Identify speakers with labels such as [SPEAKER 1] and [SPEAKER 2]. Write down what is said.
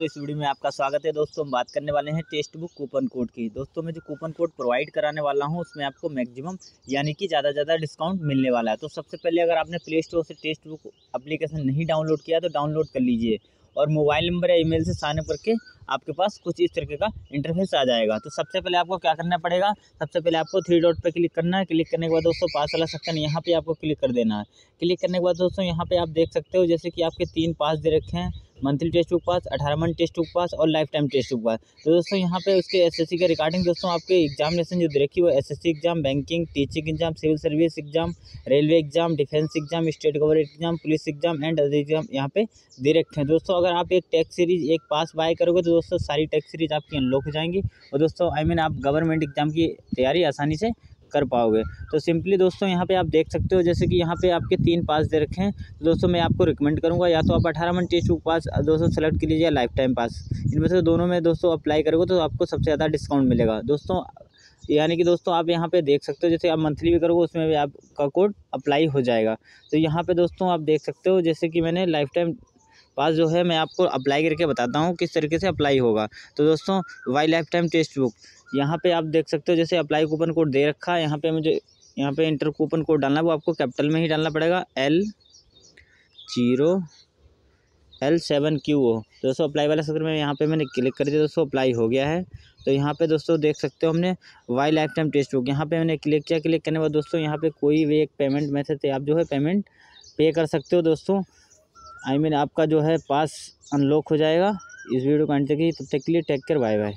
[SPEAKER 1] तो इस वीडियो में आपका स्वागत है। दोस्तों, हम बात करने वाले हैं टेस्ट बुक कूपन कोड की। दोस्तों, मैं जो कूपन कोड प्रोवाइड कराने वाला हूँ, उसमें आपको मैक्सिमम, यानी कि ज़्यादा ज़्यादा डिस्काउंट मिलने वाला है। तो सबसे पहले अगर आपने प्ले स्टोर से टेक्स्ट बुक अप्लीकेशन नहीं डाउनलोड किया तो डाउनलोड कर लीजिए और मोबाइल नंबर या ईमेल से साइन करके आपके पास कुछ इस तरीके का इंटरफेस आ जाएगा। तो सबसे पहले आपको क्या करना पड़ेगा? सबसे पहले आपको थ्री डॉट पे क्लिक करना है। क्लिक करने के बाद दोस्तों, पास वाला सेक्शन यहाँ पे आपको क्लिक कर देना है। क्लिक करने के बाद दोस्तों, यहाँ पे आप देख सकते हो, जैसे कि आपके तीन पास दे रखे हैं। मंथली टेस्ट बुक पास, अठारह मंथ टेस्ट बुक पास और lifetime Testbook pass. तो दोस्तों, यहाँ पे उसके एसएससी के रिगार्डिंग दोस्तों, आपके एग्जामिनेशन जो देखी वो SSC exam, banking, teaching exam, civil service exam, railway exam, defence exam, state government exam, police exam and other exam यहाँ पे रखे हैं। दोस्तों, अगर आप एक टैक्स सीरीज़ एक पास बाय करोगे तो दोस्तों, सारी टैक्स सीरीज़ आपकी अनलॉक हो जाएँगी। और दोस्तों आई मीन आप गवर्नमेंट एग्ज़ाम की तैयारी आसानी से कर पाओगे। तो सिंपली दोस्तों, यहाँ पे आप देख सकते हो, जैसे कि यहाँ पे आपके तीन पास दे रखे हैं। तो दोस्तों, मैं आपको रिकमेंड करूँगा, या तो आप अठारह मंथ बुक पास दोस्तों सेलेक्ट कर लीजिए लाइफ टाइम पास इनमें से दोनों में दोस्तों अप्लाई करोगे तो आपको सबसे ज़्यादा डिस्काउंट मिलेगा। दोस्तों, यानी कि दोस्तों, आप यहाँ पे देख सकते हो, जैसे आप मंथली भी करोगे, उसमें भी आपका कोड अप्लाई हो जाएगा। तो यहाँ पे दोस्तों, आप देख सकते हो, जैसे कि मैंने लाइफ टाइम पास जो है, मैं आपको अप्लाई करके बताता हूँ किस तरीके से अप्लाई होगा। तो दोस्तों why lifetime text book यहाँ पे आप देख सकते हो, जैसे अप्लाई कूपन कोड दे रखा है, यहाँ पे मुझे, यहाँ पे इंटर कूपन कोड डालना वो आपको कैपिटल में ही डालना पड़ेगा। L zero L seven Q O दोस्तों अप्लाई वाला सेक्टर में यहाँ पे मैंने क्लिक कर दिया दोस्तों अप्लाई हो गया है। तो यहाँ पे दोस्तों, देख सकते हो हमने why lifetime Testbook यहाँ पे मैंने क्लिक किया क्लिक करने के बाद दोस्तों, यहाँ पे कोई भी एक पेमेंट मेथड से आप जो है पेमेंट पे कर सकते हो, दोस्तों। आई मीन आपका जो है पास अनलॉक हो जाएगा। इस वीडियो को एंड तक ही तब तक के लिए टेक केयर बाय बाय